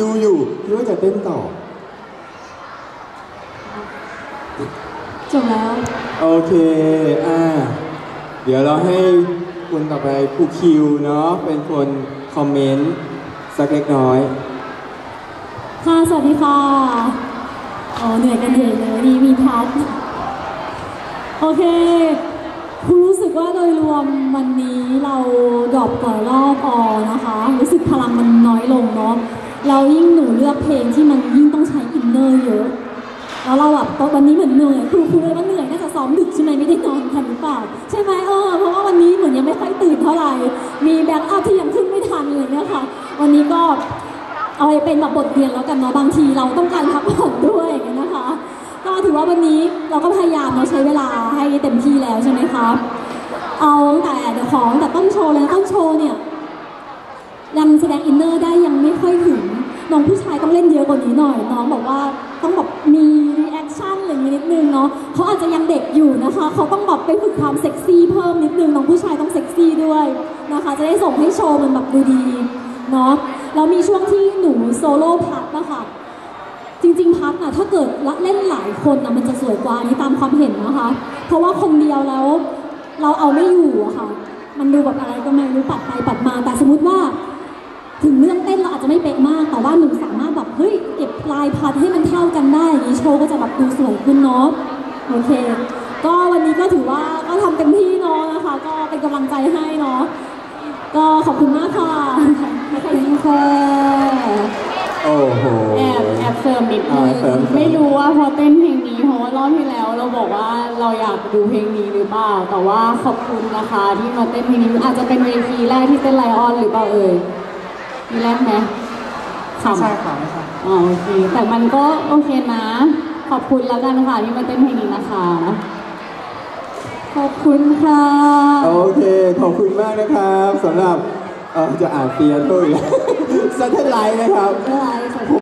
ดูอยู่คิดว่าจะเต้นต่อ จบแล้ว โอเค อ่า เดี๋ยวเราให้คุณต่อไปครูคิวเนาะ เป็นคนคอมเมนต์สักเล็กน้อย ค่ะ สวัสดีค่ะอ๋อเหนื่อยกันเหนื่อยเลยดีมีพัดโอเค คุณรู้สึกว่าโดยรวมวันนี้เราdrop กว่ารอบออนะคะ รู้สึกพลังมันน้อยลงเนาะ เรายิ่งหนูเลือกเพลงที่มันยิ่งต้องใช้ inner เยอะแล้วเราแบบวันนี้เหมือนเหนื่อยครูครูเลยว่าเหนื่อยน่าจะซ้อมดึกใช่ไหมไม่ได้นอนกันหรือเปล่าใช่ไหมเออเพราะว่าวันนี้เหมือนยังไม่ค่อยตื่นเท่าไหร่มี backup ที่ยังขึ้นไม่ทันเลยเนี่ยค่ะวันนี้ก็เอาไปเป็นแบบบทเรียนแล้วกันเนาะบางทีเราต้องการพักผ่อนด้วยนะคะ ก็ถือว่าวันนี้เราก็พยายามเราใช้เวลาให้เต็มที่แล้วใช่ไหมคะเอาตั้งแต่เดี๋ยวของแต่ต้นโชว์เลยต้นโชว์เนี่ยยังแสดง inner ได้ยังไม่ค่อยถึงน้องผู้ชาย ต้องเล่นเยอะกว่านี้หน่อยน้องบอกว่าต้องแบบมี reaction อะไรอย่างนี้นิดนึงเนาะเขาอาจจะยังเด็กอยู่นะคะ เขาต้องแบบไปฝึกความเซ็กซี่เพิ่มนิดนึงน้องผู้ชายต้องเซ็กซี่ด้วยนะคะ จะได้ส่งให้โชว์มันแบบดูดีเนาะแล้วมีช่วงที่หนูโซโล่พัดนะคะจริงๆพัดน่ะถ้าเกิดเล่นหลายคนนะมันจะสวยกว่านี้ตามความเห็นนะคะ เพราะว่าคนเดียวแล้วเราเอาไม่อยู่อะค่ะ มันดูแบบอะไรก็ไม่รู้ปัดไปปัดมาแต่สมมติว่า ถึงเรื่องเต้นเราายพัดให้มันเท่ากันได้อย่างนี้โชว์ก็จะแบบดูสวยขึ้นเนาะโอเค ก็วันนี้ก็ถือว่าก็ทำเต็มที่เนาะนะคะ ก็เป็นกำลังใจให้เนาะก็ขอบคุณมากค่ะขอบคุณค่ะโอ้โหแอบแอบเสริมนิดนึอ่างเสริมไม่รู้ว่าพอเต้นเพลงนี้เพราะว่ารอบที่แล้ว เราบอกว่าเราอยากดูเพลงนี้หรือเปล่า แต่ว่าขอบคุณนะคะที่มาเต้นเพลงนี้อาจจะเป็นเวทีแรกที่เต้นไลออนหรือเปล่าเอ่ยมีแรกไหม ขำใช่ค่ะไม่ใช่ อ๋อโอเค แต่มันก็โอเคนะ ขอบคุณแล้วกันค่ะที่มาเต้นเพลงนี้นะคะ ขอบคุณค่ะ โอเค ขอบคุณมากนะครับสำหรับเอ่อจะอ่านเตียนด้วยแล้วสัทไลท์นะครับอะไร